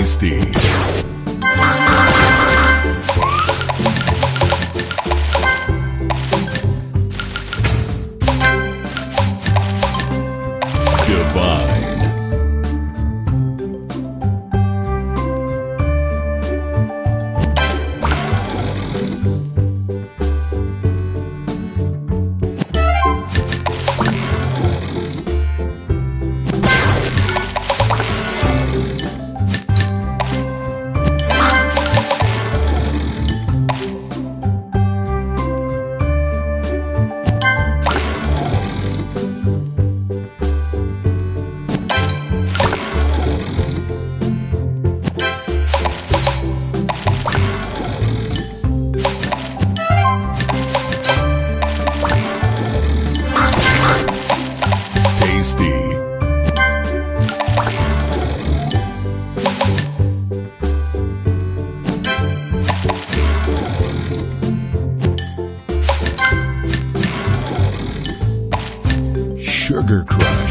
Tasty. Divine. Sugar Crush.